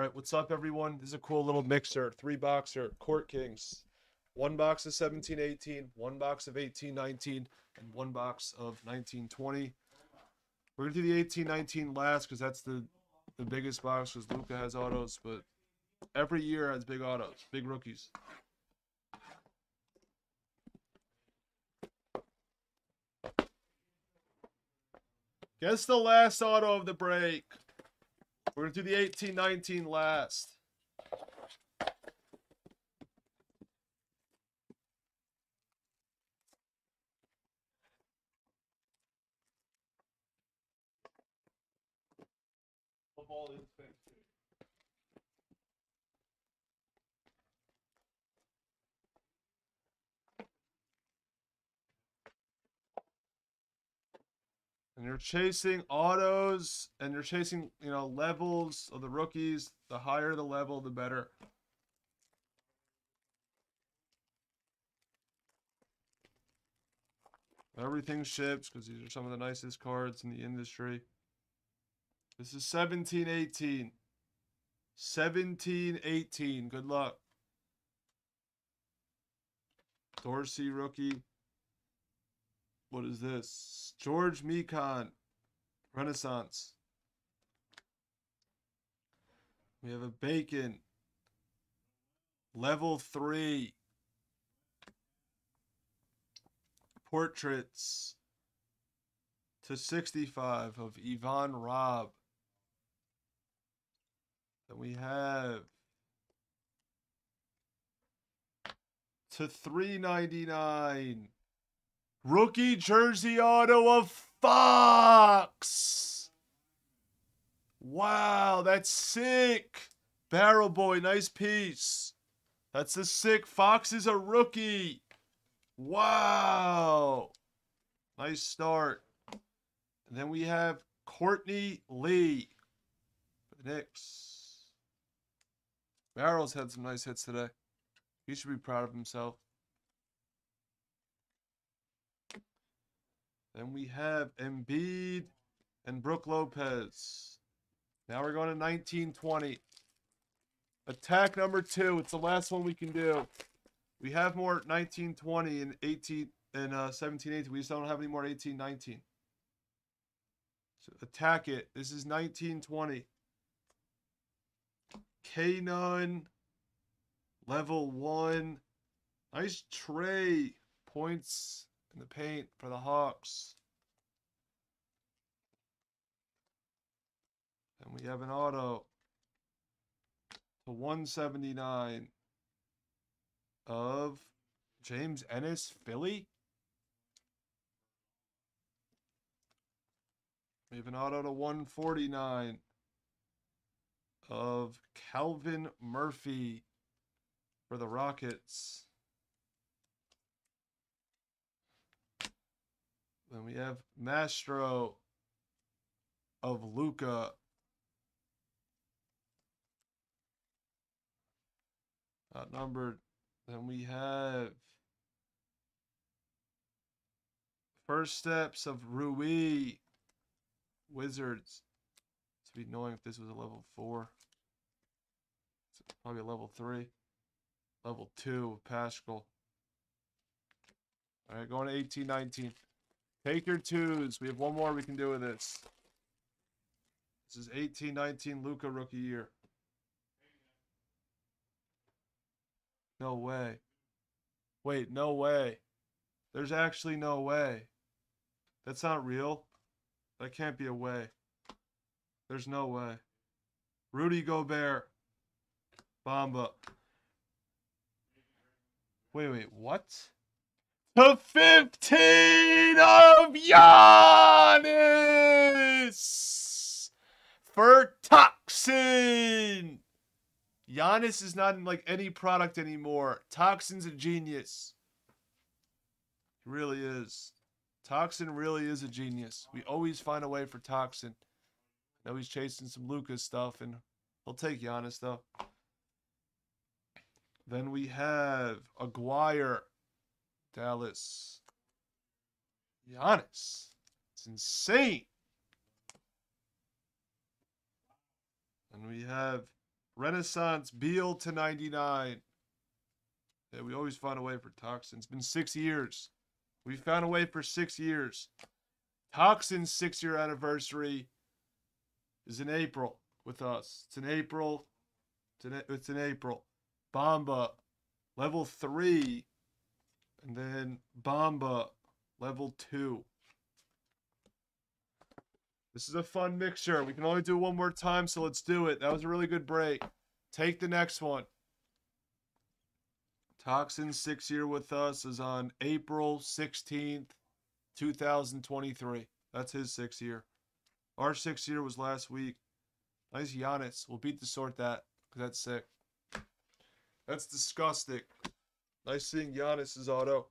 All right, what's up, everyone? This is a cool little mixer, three boxer, Court Kings. One box of 1718, one box of 1819, and one box of 1920. We're gonna do the 1819 last because that's the the biggest box because Luka has autos, but every year has big autos, big rookies. Guess the last auto of the break. We're gonna do the 1819 last. Is fantastic. And you're chasing autos and you're chasing you know levels of the rookies. The higher the level the better. Everything ships because these are some of the nicest cards in the industry. This is 1718 1718 good luck. Dorsey rookie what is this? George Mekon, Renaissance. We have a Bacon, level three. Portraits to 65 of Ivan Rabb. Then we have to 399 Rookie jersey auto of Fox. Wow, that's sick. Barrel Boy, nice piece. That's a sick. Fox is a rookie. Wow. Nice start. And then we have Courtney Lee for the Knicks. Barrel's had some nice hits today. He should be proud of himself. Then we have Embiid and Brook Lopez. Now we're going to 1920. Attack number two. It's the last one we can do. We have more 1920 and 18 and uh, 1718. We just don't have any more 1819. So attack it. This is 1920. K9 level one. Nice Trae points in the paint for the Hawks. And we have an auto to 179 of James Ennis, Philly. We have an auto to 149 of Calvin Murphy for the Rockets. Then we have Maestro of Luka. Not numbered. Then we have First Steps of Rui Wizards. To be knowing if this was a level 4. It's probably a level 3. Level 2 of Pascal. Alright, going to 18, 19. Take your twos. We have one more we can do with this. This is 18 19 Luka rookie year. No way. Wait, no way. There's actually no way. That's not real. That can't be a way. There's no way. Rudy Gobert. Bamba. Wait, wait, what? To 15 of Giannis for Toxin. Giannis is not in like any product anymore. Toxin's a genius. He really is. Toxin really is a genius. We always find a way for Toxin. Now he's chasing some Lucas stuff, and he'll take Giannis though. Then we have Aguirre Dallas. Giannis. It's insane. And we have Renaissance Beal to 99. Yeah, we always find a way for Toxin. It's been six years. We found a way for six years. Toxin's six year anniversary is in April with us. It's in April. It's in, it's in April. Bamba, level three. And then Bamba, level two. This is a fun mixture. We can only do one more time, so let's do it. That was a really good break. Take the next one. Toxin six year with us is on April 16th, 2023. That's his six year. Our six year was last week. Nice Giannis. We'll beat the sort that because that's sick. That's disgusting. Nice seeing Giannis's auto.